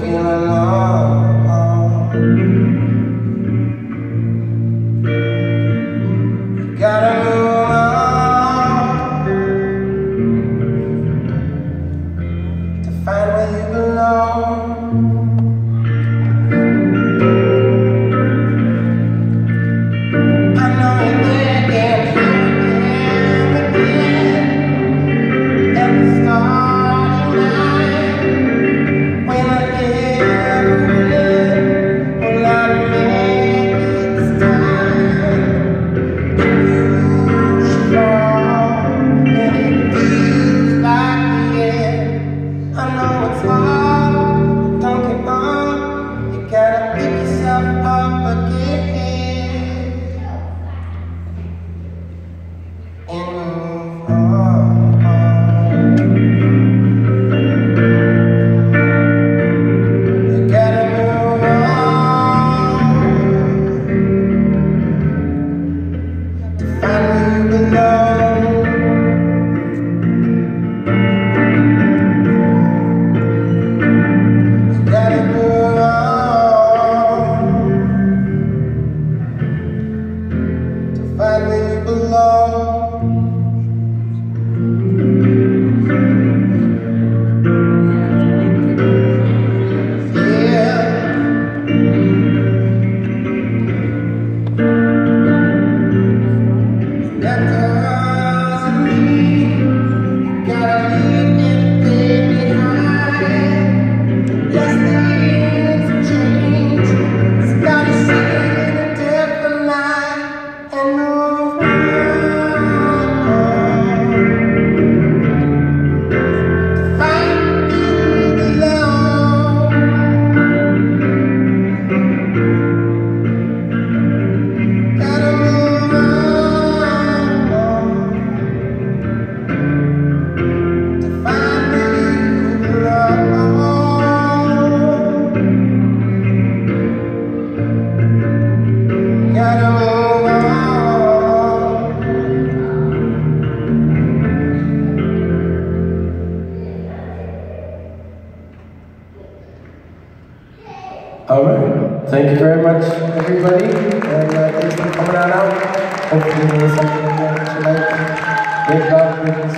been feeling love. Oh. Gotta move. All right. Thank you very much, everybody. And uh, thanks for coming on out. Hopefully, you will something to you like. Great job.